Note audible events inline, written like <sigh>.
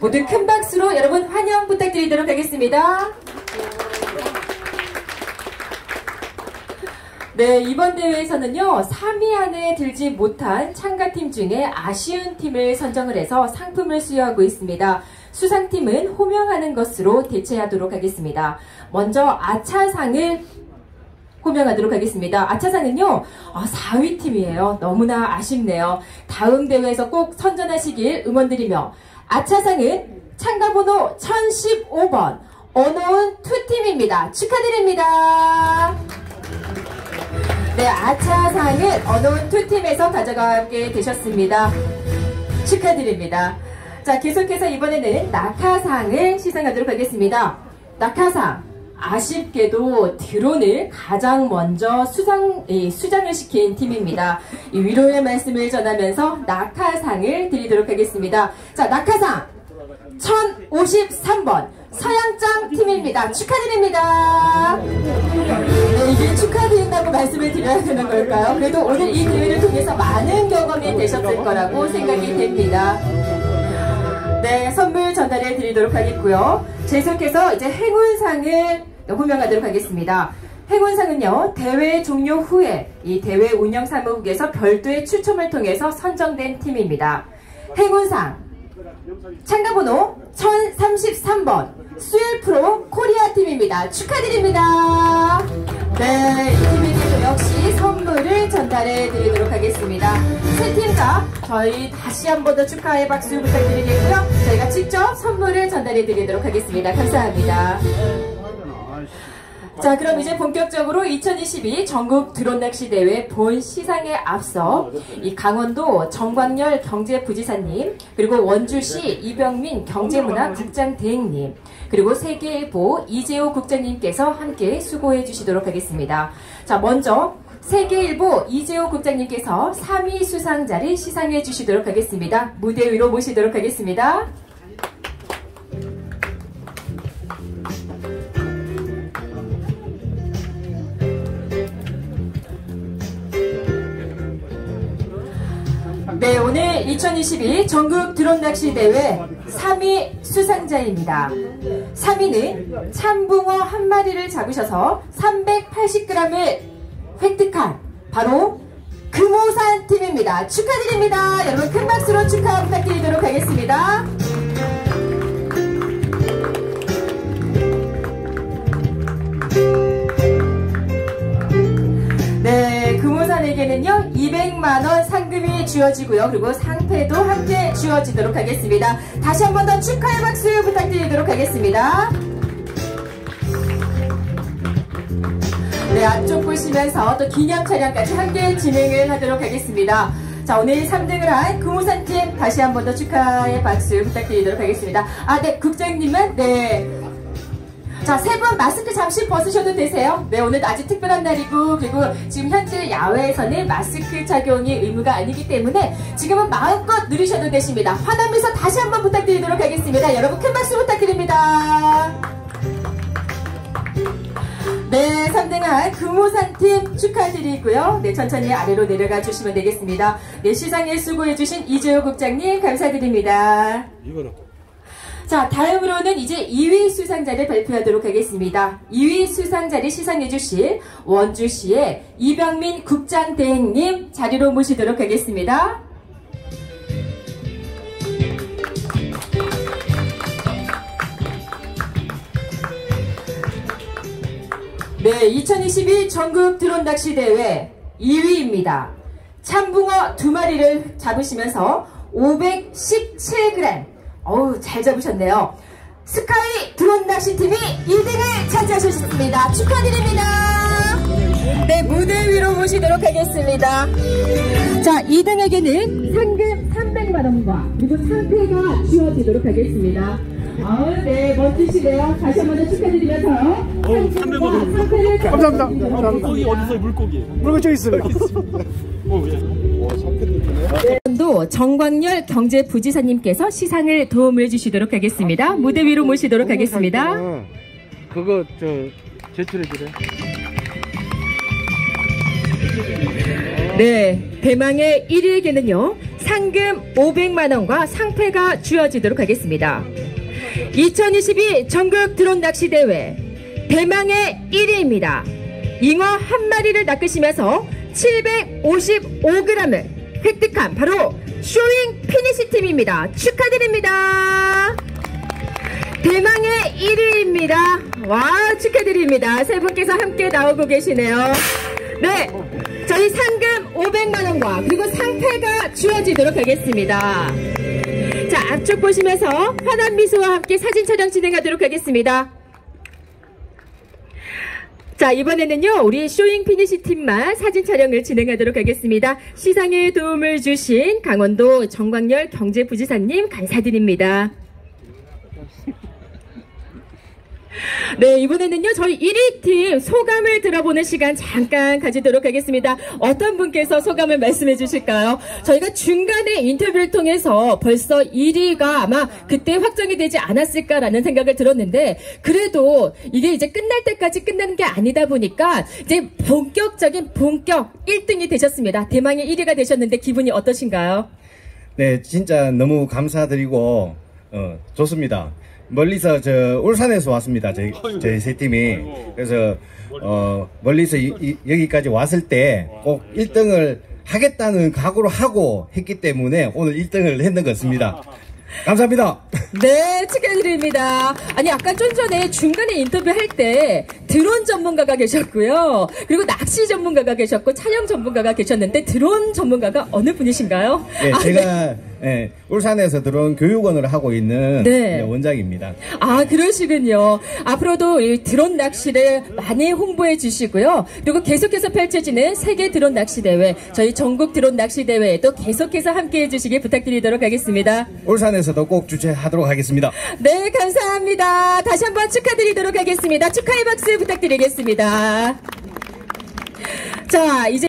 모두 큰 박수로 여러분 환영 부탁드리도록 하겠습니다. 네, 이번 대회에서는요, 3위 안에 들지 못한 참가팀 중에 아쉬운 팀을 선정을 해서 상품을 수여하고 있습니다. 수상팀은 호명하는 것으로 대체하도록 하겠습니다. 먼저 아차상을 호명하도록 하겠습니다. 아차상은요, 아, 4위 팀이에요. 너무나 아쉽네요. 다음 대회에서 꼭 선전하시길 응원드리며, 아차상은 참가번호 1015번, 어노운 투팀입니다. 축하드립니다. 네, 아차상은 어노운 투팀에서 가져가게 되셨습니다. 축하드립니다. 자, 계속해서 이번에는 낙하상을 시상하도록 하겠습니다. 낙하상. 아쉽게도 드론을 가장 먼저 수상, 예, 수장을 시킨 팀입니다. 위로의 말씀을 전하면서 낙하상을 드리도록 하겠습니다. 자, 낙하상 1053번 서양장 팀입니다. 축하드립니다. 네, 이게 축하드린다고 말씀을 드려야 되는 걸까요? 그래도 오늘 이 대회를 통해서 많은 경험이 되셨을 거라고 생각이 됩니다. 네, 선물 전달해 드리도록 하겠고요. 계속해서 이제 행운상을 호명하도록 하겠습니다. 행운상은요, 대회 종료 후에 이 대회 운영사무국에서 별도의 추첨을 통해서 선정된 팀입니다. 행운상, 참가번호 1033번, 수일프로 코리아 팀입니다. 축하드립니다. 네, 이 팀에게도 역시 선물을 전달해 드리도록 하겠습니다. 세 팀과 저희 다시 한 번 더 축하의 박수 부탁드리겠고요. 저희가 직접 선물을 전달해 드리도록 하겠습니다. 감사합니다. 자 그럼 이제 본격적으로 2022 전국 드론 낚시 대회 본 시상에 앞서 이 강원도 정광열 경제부지사님 그리고 원주시 이병민 경제문화 국장 대행님 그리고 세계일보 이재호 국장님께서 함께 수고해 주시도록 하겠습니다. 자 먼저 세계일보 이재호 국장님께서 3위 수상자를 시상해 주시도록 하겠습니다. 무대 위로 모시도록 하겠습니다. 네, 오늘 2022 전국 드론 낚시 대회 3위 수상자입니다. 3위는 참붕어 한 마리를 잡으셔서 380g을 획득한 바로 금호산 팀입니다. 축하드립니다. 여러분 큰 박수로 축하 부탁드리도록 하겠습니다. 금호산에게는요 200만원 상금이 주어지고요. 그리고 상패도 함께 주어지도록 하겠습니다. 다시 한 번 더 축하의 박수 부탁드리도록 하겠습니다. 네 앞쪽 보시면서 또 기념 촬영까지 함께 진행을 하도록 하겠습니다. 자 오늘 3등을 한 금호산팀 다시 한 번 더 축하의 박수 부탁드리도록 하겠습니다. 아 네 국장님은? 네 자, 세 분 마스크 잠시 벗으셔도 되세요. 네, 오늘 아주 특별한 날이고, 그리고 지금 현재 야외에서는 마스크 착용이 의무가 아니기 때문에 지금은 마음껏 누리셔도 되십니다. 화나면서 다시 한번 부탁드리도록 하겠습니다. 여러분 큰 박수 부탁드립니다. 네, 3등한 금호산팀 축하드리고요. 네, 천천히 아래로 내려가 주시면 되겠습니다. 네, 시상에 수고해주신 이재호 국장님 감사드립니다. 이거는. 자, 다음으로는 이제 2위 수상자를 발표하도록 하겠습니다. 2위 수상자를 시상해 주실 원주시의 이병민 국장대행님 자리로 모시도록 하겠습니다. 네, 2022 전국 드론 낚시 대회 2위입니다. 참붕어 두 마리를 잡으시면서 517g 어우 잘 잡으셨네요. 스카이 드론 낚시 팀이 2등을 차지하셨습니다. 축하드립니다. 네 무대 위로 모시도록 하겠습니다. 자 2등에게는 상금 300만 원과 그리고 상패가 주어지도록 하겠습니다. 아, 네, 멋지시네요. 다시 한 번 더 축하드리면서 어, 300만 원. 감사합니다. 감사합니다. 물고기 어디서 물고기? 물고기 저기 있어요. <laughs> 어, 예. 와, 상패도 주네. 도 정광열 경제부지사님께서 시상을 도움을 주시도록 하겠습니다. 무대 위로 모시도록 하겠습니다. 그거 저 제출해 주래. 네, 대망의 1위에게는요. 상금 500만 원과 상패가 주어지도록 하겠습니다. 2022 전국 드론 낚시 대회 대망의 1위입니다. 잉어 한 마리를 낚으시면서 755g을 획득한 바로 쇼잉 피니시 팀입니다. 축하드립니다. 대망의 1위입니다. 와, 축하드립니다. 세 분께서 함께 나오고 계시네요. 네. 저희 상금 500만 원과 그리고 상패가 주어지도록 하겠습니다. 자, 앞쪽 보시면서 환한 미소와 함께 사진 촬영 진행하도록 하겠습니다. 자, 이번에는요, 우리 쇼잉 피니시 팀만 사진 촬영을 진행하도록 하겠습니다. 시상에 도움을 주신 강원도 정광열 경제부지사님 감사드립니다. 네, 이번에는요, 저희 1위 팀 소감을 들어보는 시간 잠깐 가지도록 하겠습니다. 어떤 분께서 소감을 말씀해 주실까요? 저희가 중간에 인터뷰를 통해서 벌써 1위가 아마 그때 확정이 되지 않았을까라는 생각을 들었는데, 그래도 이게 이제 끝날 때까지 끝나는 게 아니다 보니까, 이제 본격적인 본격 1등이 되셨습니다. 대망의 1위가 되셨는데 기분이 어떠신가요? 네, 진짜 너무 감사드리고, 어, 좋습니다. 멀리서 저 울산에서 왔습니다. 저희 저희 세 팀이 그래서 어 멀리서 이, 이, 여기까지 왔을 때 꼭 1등을 하겠다는 각오를 하고 했기 때문에 오늘 1등을 했는 것 같습니다. 감사합니다. 네, 축하드립니다. 아니, 아까 좀 전에 중간에 인터뷰할 때 드론 전문가가 계셨고요. 그리고 낚시 전문가가 계셨고, 촬영 전문가가 계셨는데, 드론 전문가가 어느 분이신가요? 네, 아, 제가 예, 울산에서 들어온 교육원을 하고 있는 네. 네, 원장입니다. 아, 그러시군요. 앞으로도 이 드론 낚시를 많이 홍보해 주시고요. 그리고 계속해서 펼쳐지는 세계 드론 낚시 대회, 저희 전국 드론 낚시 대회에도 계속해서 함께 해 주시길 부탁드리도록 하겠습니다. 울산에서도 꼭 주최하도록 하겠습니다. 네, 감사합니다. 다시 한번 축하드리도록 하겠습니다. 축하의 박수 부탁드리겠습니다. 자, 이제